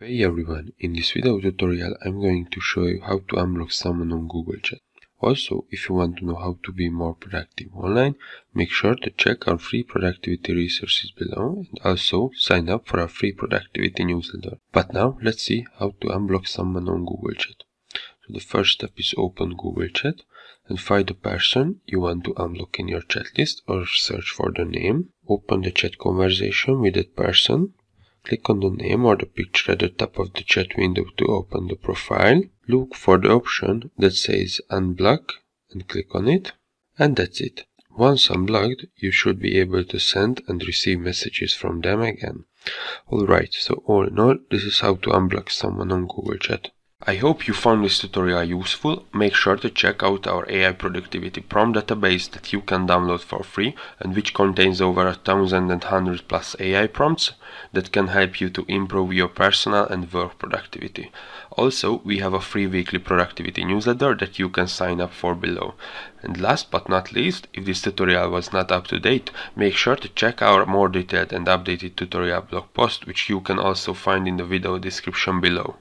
Hey everyone, in this video tutorial I'm going to show you how to unblock someone on Google Chat. Also, if you want to know how to be more productive online, make sure to check our free productivity resources below and also sign up for our free productivity newsletter. But now let's see how to unblock someone on Google Chat. So the first step is open Google Chat and find the person you want to unblock in your chat list or search for the name. Open the chat conversation with that person Click on the name or the picture at the top of the chat window to open the profile. Look for the option that says unblock and click on it. And that's it. Once unblocked, you should be able to send and receive messages from them again. Alright, so all in all, this is how to unblock someone on Google Chat. I hope you found this tutorial useful. Make sure to check out our AI productivity prompt database that you can download for free and which contains over a thousand and hundred plus AI prompts that can help you to improve your personal and work productivity. Also, we have a free weekly productivity newsletter that you can sign up for below. And last but not least, if this tutorial was not up to date, make sure to check our more detailed and updated tutorial blog post which you can also find in the video description below.